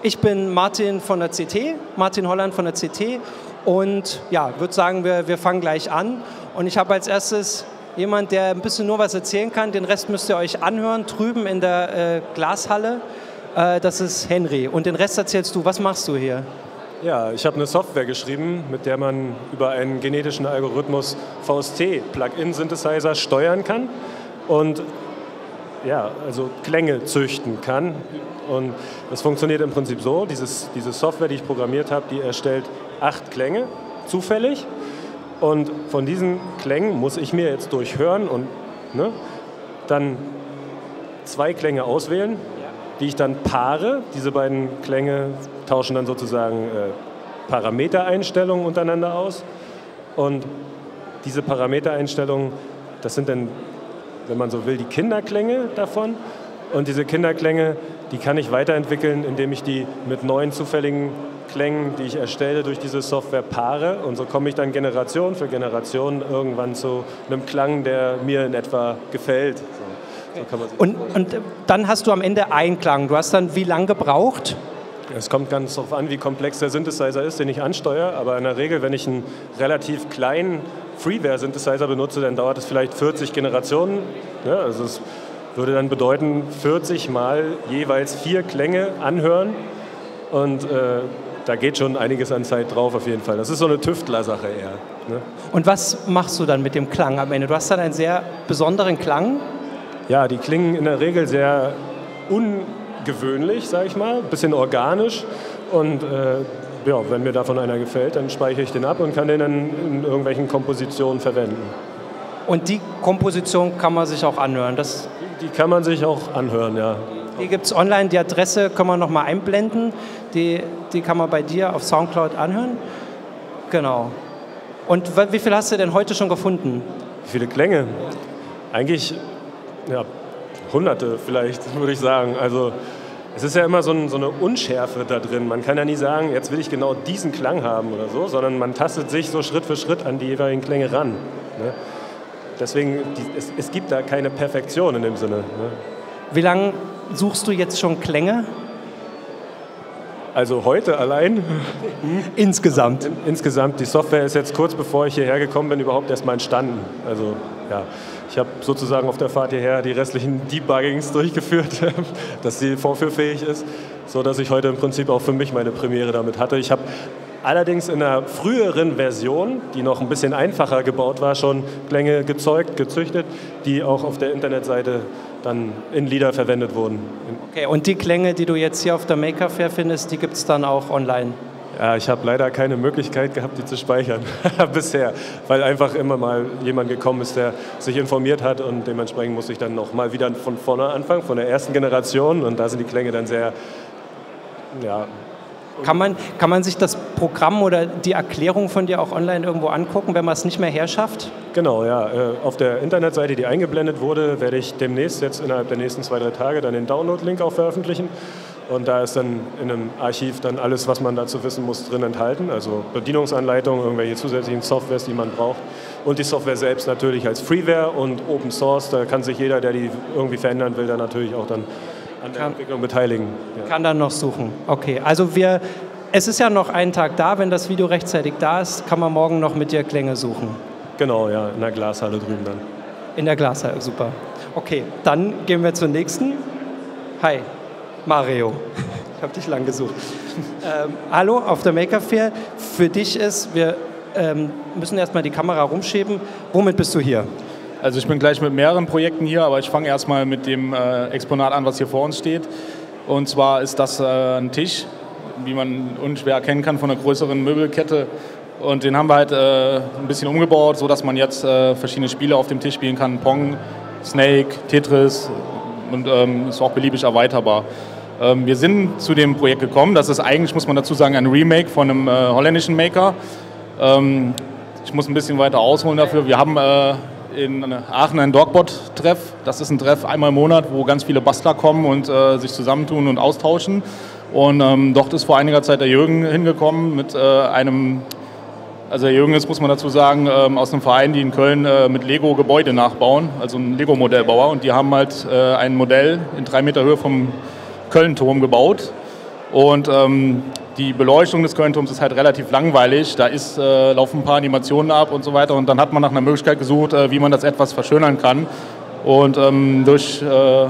Ich bin Martin von der CT, Martin Holland von der CT und ja, würde sagen, wir, wir fangen gleich an. Und ich habe als erstes jemand, der ein bisschen nur was erzählen kann. Den Rest müsst ihr euch anhören, drüben in der äh, Glashalle. Äh, das ist Henry. Und den Rest erzählst du. Was machst du hier? Ja, ich habe eine Software geschrieben, mit der man über einen genetischen Algorithmus VST-Plugin-Synthesizer steuern kann und ja, also Klänge züchten kann. Und das funktioniert im Prinzip so, dieses, diese Software, die ich programmiert habe, die erstellt acht Klänge zufällig und von diesen Klängen muss ich mir jetzt durchhören und ne, dann zwei Klänge auswählen, die ich dann paare. Diese beiden Klänge tauschen dann sozusagen äh, Parametereinstellungen untereinander aus. Und diese Parametereinstellungen, das sind dann, wenn man so will, die Kinderklänge davon. Und diese Kinderklänge, die kann ich weiterentwickeln, indem ich die mit neuen zufälligen Klängen, die ich erstelle, durch diese Software paare. Und so komme ich dann Generation für Generation irgendwann zu einem Klang, der mir in etwa gefällt. So, so und, und dann hast du am Ende einen Klang. Du hast dann wie lange gebraucht? Es kommt ganz darauf an, wie komplex der Synthesizer ist, den ich ansteuere. Aber in der Regel, wenn ich einen relativ kleinen Freeware-Synthesizer benutze, dann dauert es vielleicht 40 Generationen. Ja, also es würde dann bedeuten, 40 mal jeweils vier Klänge anhören. Und äh, da geht schon einiges an Zeit drauf auf jeden Fall. Das ist so eine Tüftler-Sache eher. Ne? Und was machst du dann mit dem Klang am Ende? Du hast dann einen sehr besonderen Klang. Ja, die klingen in der Regel sehr ungewöhnlich, sag ich mal, ein bisschen organisch. Und äh, ja, wenn mir davon einer gefällt, dann speichere ich den ab und kann den dann in irgendwelchen Kompositionen verwenden. Und die Komposition kann man sich auch anhören? Das die kann man sich auch anhören, ja. Die gibt es online, die Adresse können wir nochmal einblenden. Die, die kann man bei dir auf Soundcloud anhören. Genau. Und wie viel hast du denn heute schon gefunden? Wie viele Klänge? Eigentlich ja, hunderte vielleicht, würde ich sagen. Also es ist ja immer so, ein, so, eine Unschärfe da drin. Man kann ja nie sagen, jetzt will ich genau diesen Klang haben oder so, sondern man tastet sich so Schritt für Schritt an die jeweiligen Klänge ran. Ne? Deswegen, die, es, es, gibt da keine Perfektion in dem Sinne. Ne? Wie lange suchst du jetzt schon Klänge? Also heute allein? Insgesamt? In, insgesamt. Die Software ist jetzt kurz bevor ich hierher gekommen bin überhaupt erst mal entstanden. Also ja, ich habe sozusagen auf der Fahrt hierher die restlichen Debuggings durchgeführt, dass sie vorführfähig ist, sodass ich heute im Prinzip auch für mich meine Premiere damit hatte. Ich habe allerdings in einer früheren Version, die noch ein bisschen einfacher gebaut war, schon Klänge gezeugt, gezüchtet, die auch auf der Internetseite dann in Lieder verwendet wurden. Okay, und die Klänge, die du jetzt hier auf der Maker Fair findest, die gibt es dann auch online? Ja, ich habe leider keine Möglichkeit gehabt, die zu speichern bisher, weil einfach immer mal jemand gekommen ist, der sich informiert hat und dementsprechend muss ich dann noch mal wieder von vorne anfangen, von der ersten Generation und da sind die Klänge dann sehr ja, kann man, kann man sich das Programm oder die Erklärung von dir auch online irgendwo angucken, wenn man es nicht mehr herschafft? Genau, ja. Äh, auf der Internetseite, die eingeblendet wurde, werde ich demnächst, jetzt innerhalb der nächsten zwei, drei Tage, dann den Download-Link auch veröffentlichen. Und da ist dann in einem Archiv dann alles, was man dazu wissen muss, drin enthalten. Also Bedienungsanleitungen, irgendwelche zusätzlichen Softwares, die man braucht. Und die Software selbst natürlich als Freeware und Open Source. Da kann sich jeder, der die irgendwie verändern will, dann natürlich auch dann an der kann, Entwicklung beteiligen. Ja. Kann dann noch suchen. Okay, also wir, es ist ja noch ein Tag da. Wenn das Video rechtzeitig da ist, kann man morgen noch mit dir Klänge suchen. Genau, ja, in der Glashalle drüben dann. In der Glashalle, super. Okay, dann gehen wir zur nächsten. Hi, Mario. Ich habe dich lang gesucht. Ähm, hallo auf der Maker Fair. Für dich ist, wir ähm, müssen erstmal die Kamera rumschieben. Womit bist du hier? Also ich bin gleich mit mehreren Projekten hier, aber ich fange erstmal mit dem äh, Exponat an, was hier vor uns steht. Und zwar ist das äh, ein Tisch, wie man unschwer erkennen kann von einer größeren Möbelkette. Und den haben wir halt äh, ein bisschen umgebaut, sodass man jetzt äh, verschiedene Spiele auf dem Tisch spielen kann. Pong, Snake, Tetris und ähm, ist auch beliebig erweiterbar. Ähm, wir sind zu dem Projekt gekommen. Das ist eigentlich, muss man dazu sagen, ein Remake von einem äh, holländischen Maker. Ähm, ich muss ein bisschen weiter ausholen dafür. Wir haben äh, in Aachen ein Dogbot-Treff. Das ist ein Treff einmal im Monat, wo ganz viele Bastler kommen und äh, sich zusammentun und austauschen. Und ähm, dort ist vor einiger Zeit der Jürgen hingekommen mit äh, einem, also der Jürgen ist, muss man dazu sagen, ähm, aus einem Verein, die in Köln äh, mit Lego Gebäude nachbauen, also ein Lego-Modellbauer. Und die haben halt äh, ein Modell in drei Meter Höhe vom Köln-Turm gebaut. Und ähm, die Beleuchtung des Kölnturms ist halt relativ langweilig. Da ist, äh, laufen ein paar Animationen ab und so weiter. Und dann hat man nach einer Möglichkeit gesucht, äh, wie man das etwas verschönern kann. Und ähm, durch äh,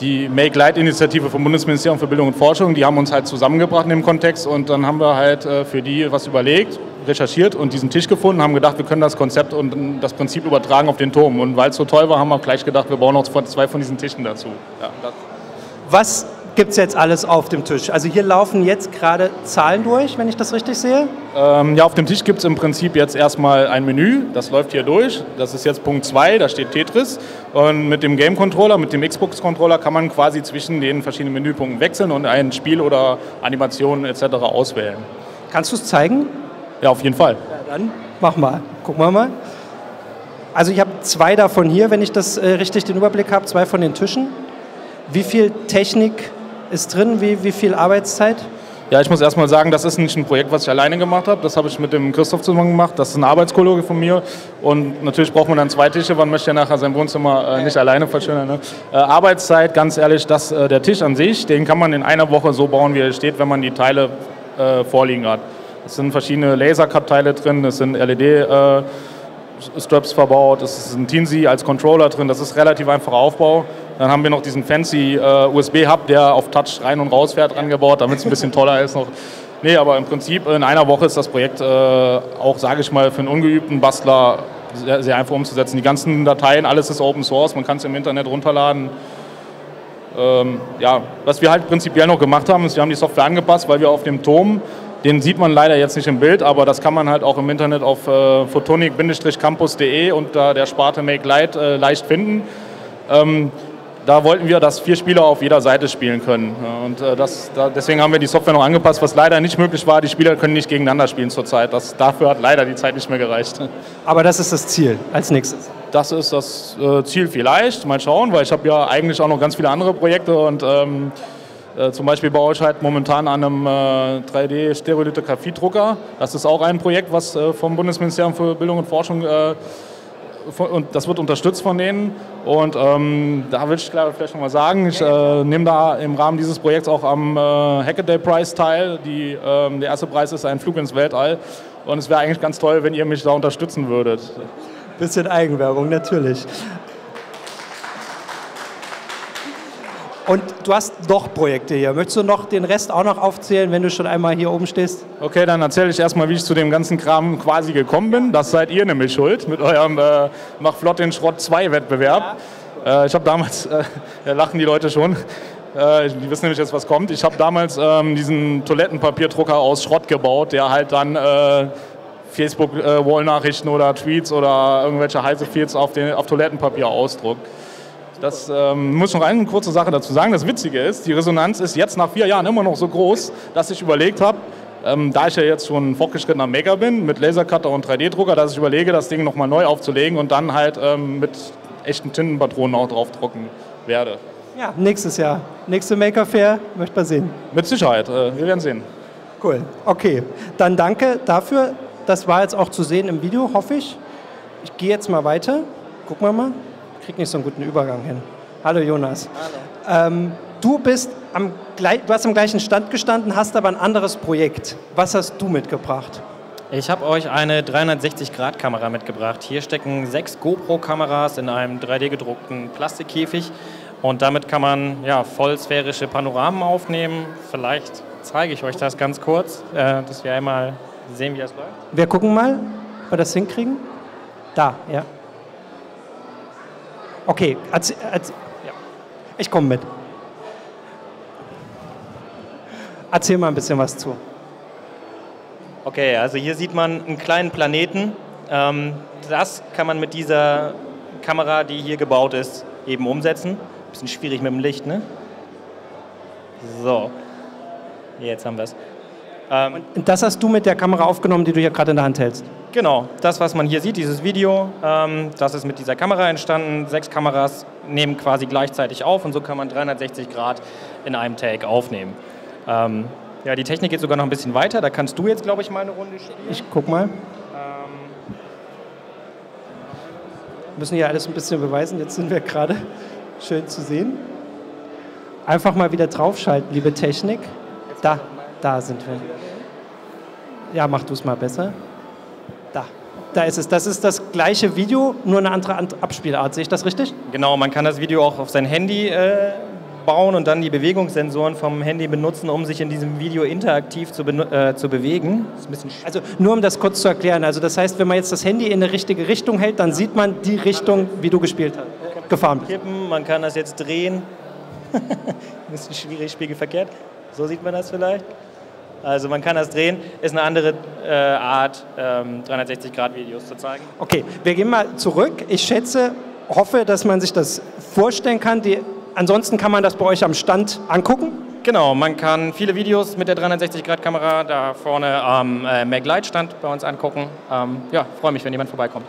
die Make Light Initiative vom Bundesministerium für Bildung und Forschung, die haben uns halt zusammengebracht in dem Kontext und dann haben wir halt äh, für die was überlegt, recherchiert und diesen Tisch gefunden, haben gedacht, wir können das Konzept und das Prinzip übertragen auf den Turm. Und weil es so toll war, haben wir gleich gedacht, wir bauen noch zwei von diesen Tischen dazu. Ja, was gibt es jetzt alles auf dem Tisch? Also hier laufen jetzt gerade Zahlen durch, wenn ich das richtig sehe. Ähm, ja, auf dem Tisch gibt es im Prinzip jetzt erstmal ein Menü, das läuft hier durch. Das ist jetzt Punkt 2, da steht Tetris. Und mit dem Game Controller, mit dem Xbox Controller kann man quasi zwischen den verschiedenen Menüpunkten wechseln und ein Spiel oder Animationen etc. auswählen. Kannst du es zeigen? Ja, auf jeden Fall. Ja, dann mach mal. Gucken wir mal. Also ich habe zwei davon hier, wenn ich das äh, richtig den Überblick habe, zwei von den Tischen. Wie viel Technik ist drin? Wie, wie viel Arbeitszeit? Ja, ich muss erstmal sagen, das ist nicht ein Projekt, was ich alleine gemacht habe. Das habe ich mit dem Christoph zusammen gemacht. Das ist ein Arbeitskollege von mir. Und natürlich braucht man dann zwei Tische. Man möchte ja nachher sein Wohnzimmer äh, nicht alleine verschönern. Ne? Äh, Arbeitszeit, ganz ehrlich, das, äh, der Tisch an sich, den kann man in einer Woche so bauen, wie er steht, wenn man die Teile äh, vorliegen hat. Es sind verschiedene Laser-Cut-Teile drin, es sind LED- äh, Straps verbaut, es ist ein Teensy als Controller drin, das ist relativ einfacher Aufbau. Dann haben wir noch diesen fancy äh, USB-Hub, der auf Touch rein und raus fährt, angebaut, damit es ein bisschen toller ist noch. Nee, aber im Prinzip in einer Woche ist das Projekt äh, auch, sage ich mal, für einen ungeübten Bastler sehr, sehr, einfach umzusetzen. Die ganzen Dateien, alles ist Open Source, man kann es im Internet runterladen. Ähm, ja, was wir halt prinzipiell noch gemacht haben, ist, wir haben die Software angepasst, weil wir auf dem Turm den sieht man leider jetzt nicht im Bild, aber das kann man halt auch im Internet auf äh, photonic-campus.de unter der Sparte Make Light äh, leicht finden. Ähm, da wollten wir, dass vier Spieler auf jeder Seite spielen können. Und äh, das, da, deswegen haben wir die Software noch angepasst, was leider nicht möglich war. Die Spieler können nicht gegeneinander spielen zurzeit. Das, dafür hat leider die Zeit nicht mehr gereicht. Aber das ist das Ziel als nächstes. Das ist das äh, Ziel vielleicht. Mal schauen, weil ich habe ja eigentlich auch noch ganz viele andere Projekte und ähm, äh, zum Beispiel baue ich halt momentan an einem äh, 3D-Stereolithographiedrucker. Das ist auch ein Projekt, was äh, vom Bundesministerium für Bildung und Forschung äh, und das wird unterstützt von denen. Und ähm, da will ich vielleicht noch mal sagen, ich äh, nehme da im Rahmen dieses Projekts auch am äh, Hackaday Prize teil. Die, ähm, der erste Preis ist ein Flug ins Weltall. Und es wäre eigentlich ganz toll, wenn ihr mich da unterstützen würdet. Bisschen Eigenwerbung, natürlich. Und du hast noch Projekte hier. Möchtest du noch den Rest auch noch aufzählen, wenn du schon einmal hier oben stehst? Okay, dann erzähle ich erstmal, wie ich zu dem ganzen Kram quasi gekommen bin. Das seid ihr nämlich schuld mit eurem äh, Mach flott den Schrott 2 Wettbewerb. Ja. Äh, ich habe damals, äh, ja, lachen die Leute schon, äh, die wissen nämlich jetzt, was kommt. Ich habe damals ähm, diesen Toilettenpapierdrucker aus Schrott gebaut, der halt dann äh, Facebook-Wall-Nachrichten äh, oder Tweets oder irgendwelche heiße Feeds auf, den, auf Toilettenpapier ausdruckt. Das ähm, muss noch eine kurze Sache dazu sagen. Das Witzige ist, die Resonanz ist jetzt nach vier Jahren immer noch so groß, dass ich überlegt habe, ähm, da ich ja jetzt schon fortgeschrittener Maker bin, mit Lasercutter und 3D-Drucker, dass ich überlege, das Ding nochmal neu aufzulegen und dann halt ähm, mit echten Tintenpatronen auch drauf drucken werde. Ja, nächstes Jahr. Nächste Maker Fair, möchte man sehen. Mit Sicherheit, äh, wir werden sehen. Cool, okay. Dann danke dafür. Das war jetzt auch zu sehen im Video, hoffe ich. Ich gehe jetzt mal weiter. Gucken wir mal kriege nicht so einen guten Übergang hin. Hallo Jonas. Hallo. Ähm, du, bist am, du hast am gleichen Stand gestanden, hast aber ein anderes Projekt. Was hast du mitgebracht? Ich habe euch eine 360-Grad-Kamera mitgebracht. Hier stecken sechs GoPro-Kameras in einem 3D-gedruckten Plastikkäfig und damit kann man ja, vollsphärische Panoramen aufnehmen. Vielleicht zeige ich euch das ganz kurz, äh, dass wir einmal sehen, wie das läuft. Wir gucken mal, ob wir das hinkriegen. Da, ja. Okay, erzähl, erzähl, ja. ich komme mit. Erzähl mal ein bisschen was zu. Okay, also hier sieht man einen kleinen Planeten. Ähm, das kann man mit dieser Kamera, die hier gebaut ist, eben umsetzen. Bisschen schwierig mit dem Licht, ne? So, jetzt haben wir es. Ähm, Und das hast du mit der Kamera aufgenommen, die du hier gerade in der Hand hältst? Genau, das, was man hier sieht, dieses Video, ähm, das ist mit dieser Kamera entstanden. Sechs Kameras nehmen quasi gleichzeitig auf und so kann man 360 Grad in einem Take aufnehmen. Ähm, ja, die Technik geht sogar noch ein bisschen weiter. Da kannst du jetzt, glaube ich, mal eine Runde spielen. Ich guck mal. Ähm, müssen hier alles ein bisschen beweisen. Jetzt sind wir gerade schön zu sehen. Einfach mal wieder draufschalten, liebe Technik. Da, da sind wir. Ja, mach du es mal besser. Da, da ist es. Das ist das gleiche Video, nur eine andere Abspielart. Sehe ich das richtig? Genau, man kann das Video auch auf sein Handy äh, bauen und dann die Bewegungssensoren vom Handy benutzen, um sich in diesem Video interaktiv zu, äh, zu bewegen. also nur um das kurz zu erklären. Also das heißt, wenn man jetzt das Handy in eine richtige Richtung hält, dann sieht man die Richtung, wie du gespielt hast, gefahren bist. Kippen, man kann das jetzt drehen. das ist schwierig, spiegelverkehrt. So sieht man das vielleicht. Also man kann das drehen, ist eine andere äh, Art, ähm, 360-Grad-Videos zu zeigen. Okay, wir gehen mal zurück. Ich schätze, hoffe, dass man sich das vorstellen kann. Die Ansonsten kann man das bei euch am Stand angucken? Genau, man kann viele Videos mit der 360-Grad-Kamera da vorne am äh, Maglite-Stand bei uns angucken. Ähm, ja, freue mich, wenn jemand vorbeikommt.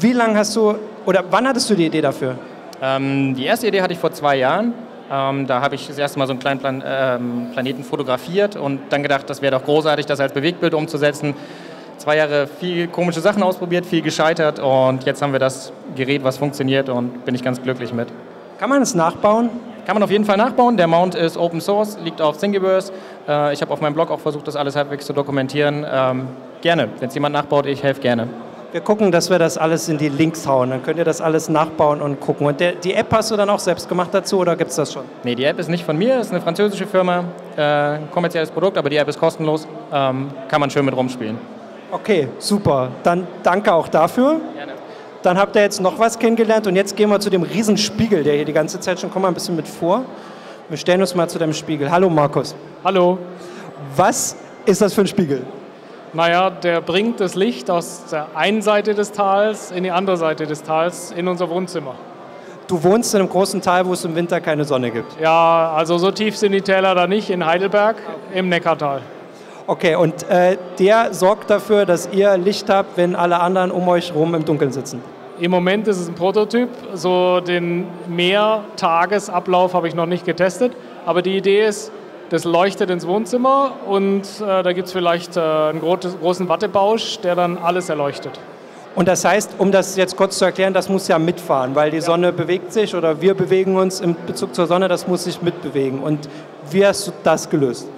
Wie lange hast du, oder wann hattest du die Idee dafür? Ähm, die erste Idee hatte ich vor zwei Jahren. Ähm, da habe ich das erste Mal so einen kleinen Plan ähm, Planeten fotografiert und dann gedacht, das wäre doch großartig, das als Bewegtbild umzusetzen. Zwei Jahre viel komische Sachen ausprobiert, viel gescheitert und jetzt haben wir das Gerät, was funktioniert und bin ich ganz glücklich mit. Kann man es nachbauen? Kann man auf jeden Fall nachbauen. Der Mount ist Open Source, liegt auf Thingiverse. Äh, ich habe auf meinem Blog auch versucht, das alles halbwegs zu dokumentieren. Ähm, gerne, wenn es jemand nachbaut, ich helfe gerne. Wir gucken, dass wir das alles in die Links hauen. Dann könnt ihr das alles nachbauen und gucken. Und der, die App hast du dann auch selbst gemacht dazu oder gibt es das schon? Nee, die App ist nicht von mir, ist eine französische Firma. Äh, kommerzielles Produkt, aber die App ist kostenlos. Ähm, kann man schön mit rumspielen. Okay, super. Dann danke auch dafür. Gerne. Dann habt ihr jetzt noch was kennengelernt und jetzt gehen wir zu dem Riesenspiegel, der hier die ganze Zeit schon, komm mal ein bisschen mit vor. Wir stellen uns mal zu dem Spiegel. Hallo Markus. Hallo. Was ist das für ein Spiegel? Naja, der bringt das Licht aus der einen Seite des Tals in die andere Seite des Tals in unser Wohnzimmer. Du wohnst in einem großen Tal, wo es im Winter keine Sonne gibt. Ja, also so tief sind die Täler da nicht, in Heidelberg, im Neckartal. Okay, und äh, der sorgt dafür, dass ihr Licht habt, wenn alle anderen um euch rum im Dunkeln sitzen? Im Moment ist es ein Prototyp. So den Mehrtagesablauf habe ich noch nicht getestet. Aber die Idee ist, das leuchtet ins Wohnzimmer und äh, da gibt es vielleicht äh, einen großen Wattebausch, der dann alles erleuchtet. Und das heißt, um das jetzt kurz zu erklären, das muss ja mitfahren, weil die ja. Sonne bewegt sich oder wir bewegen uns im Bezug zur Sonne, das muss sich mitbewegen. Und wie hast du das gelöst?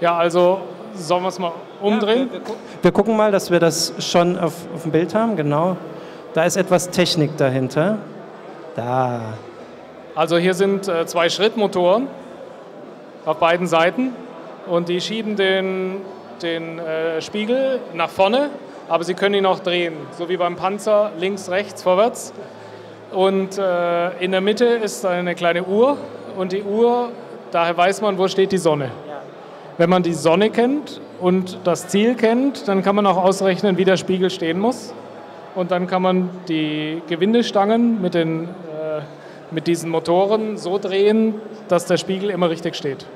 Ja, also Sollen wir es mal umdrehen? Ja, wir, wir, wir, gucken mal, dass wir das schon auf, auf dem Bild haben. Genau. Da ist etwas Technik dahinter. Da. Also hier sind äh, zwei Schrittmotoren auf beiden Seiten und die schieben den, den äh, Spiegel nach vorne, aber sie können ihn auch drehen, so wie beim Panzer links, rechts, vorwärts. Und äh, in der Mitte ist eine kleine Uhr und die Uhr, daher weiß man, wo steht die Sonne. Wenn man die Sonne kennt und das Ziel kennt, dann kann man auch ausrechnen, wie der Spiegel stehen muss. Und dann kann man die Gewindestangen mit, den, äh, mit diesen Motoren so drehen, dass der Spiegel immer richtig steht.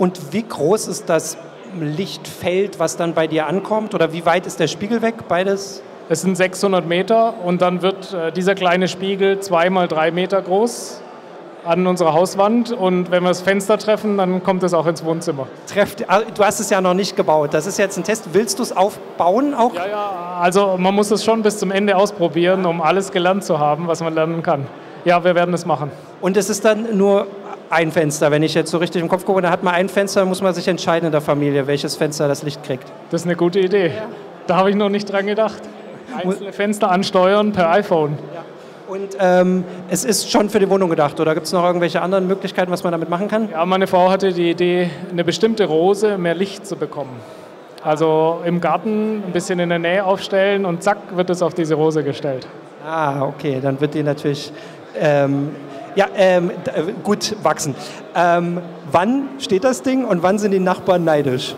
Und wie groß ist das Lichtfeld, was dann bei dir ankommt? Oder wie weit ist der Spiegel weg? Beides? Es sind 600 Meter und dann wird äh, dieser kleine Spiegel zwei mal drei Meter groß an unserer Hauswand und wenn wir das Fenster treffen, dann kommt es auch ins Wohnzimmer. Trefft, ah, du hast es ja noch nicht gebaut. Das ist jetzt ein Test. Willst du es aufbauen auch? Ja, ja. Also man muss es schon bis zum Ende ausprobieren, um alles gelernt zu haben, was man lernen kann. Ja, wir werden es machen. Und es ist dann nur ein Fenster. Wenn ich jetzt so richtig im Kopf gucke, dann hat man ein Fenster, muss man sich entscheiden in der Familie, welches Fenster das Licht kriegt. Das ist eine gute Idee. Ja. Da habe ich noch nicht dran gedacht. Einzelne Fenster ansteuern per iPhone. Ja. Und ähm, es ist schon für die Wohnung gedacht, oder gibt es noch irgendwelche anderen Möglichkeiten, was man damit machen kann? Ja, meine Frau hatte die Idee, eine bestimmte Rose mehr Licht zu bekommen. Also im Garten ein bisschen in der Nähe aufstellen und zack, wird es auf diese Rose gestellt. Ah, okay, dann wird die natürlich ähm, ja, ähm, äh, gut wachsen. Ähm, wann steht das Ding und wann sind die Nachbarn neidisch?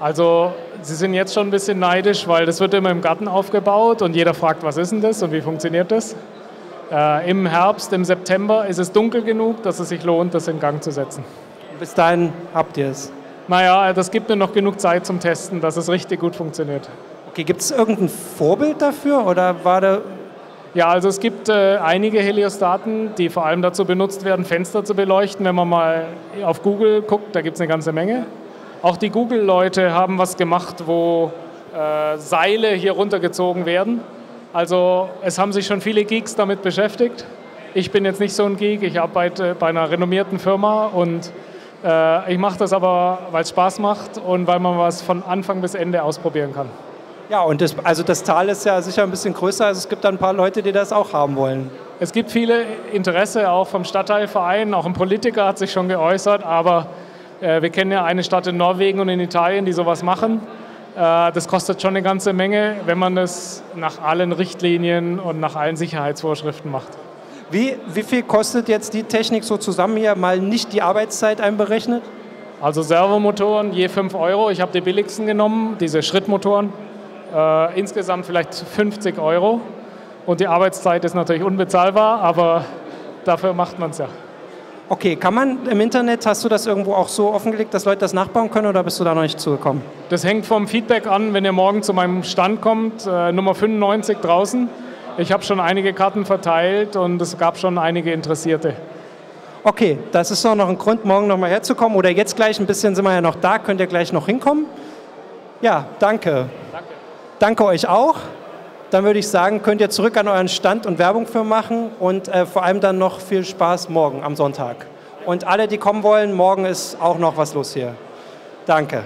Also sie sind jetzt schon ein bisschen neidisch, weil das wird immer im Garten aufgebaut und jeder fragt, was ist denn das und wie funktioniert das? Äh, Im Herbst, im September ist es dunkel genug, dass es sich lohnt, das in Gang zu setzen. Bis dahin habt ihr es? Naja, das gibt mir noch genug Zeit zum Testen, dass es richtig gut funktioniert. Okay, gibt es irgendein Vorbild dafür oder war da ja, also es gibt äh, einige Heliostaten, die vor allem dazu benutzt werden, Fenster zu beleuchten. Wenn man mal auf Google guckt, da gibt es eine ganze Menge. Auch die Google-Leute haben was gemacht, wo äh, Seile hier runtergezogen werden also es haben sich schon viele Geeks damit beschäftigt. Ich bin jetzt nicht so ein Geek, ich arbeite bei einer renommierten Firma und Äh, ich mache das aber, weil es Spaß macht und weil man was von Anfang bis Ende ausprobieren kann. Ja, und das, also das Tal ist ja sicher ein bisschen größer, also es gibt da ein paar Leute, die das auch haben wollen. Es gibt viele Interesse auch vom Stadtteilverein, auch ein Politiker hat sich schon geäußert, aber äh, wir kennen ja eine Stadt in Norwegen und in Italien, die sowas machen. Äh, das kostet schon eine ganze Menge, wenn man das nach allen Richtlinien und nach allen Sicherheitsvorschriften macht. Wie, wie viel kostet jetzt die Technik so zusammen hier, mal nicht die Arbeitszeit einberechnet? Also Servomotoren je 5 Euro. Ich habe die billigsten genommen, diese Schrittmotoren. Äh, insgesamt vielleicht 50 Euro. Und die Arbeitszeit ist natürlich unbezahlbar, aber dafür macht man es ja. Okay, kann man im Internet, hast du das irgendwo auch so offengelegt, dass Leute das nachbauen können oder bist du da noch nicht zugekommen? Das hängt vom Feedback an, wenn ihr morgen zu meinem Stand kommt, äh, Nummer 95 draußen. Ich habe schon einige Karten verteilt und es gab schon einige Interessierte. Okay, das ist doch noch ein Grund, morgen nochmal herzukommen oder jetzt gleich, ein bisschen sind wir ja noch da, könnt ihr gleich noch hinkommen. Ja, danke. Danke, danke euch auch. Dann würde ich sagen, könnt ihr zurück an euren Stand und Werbung für machen und äh, vor allem dann noch viel Spaß morgen am Sonntag. Und alle, die kommen wollen, morgen ist auch noch was los hier. Danke.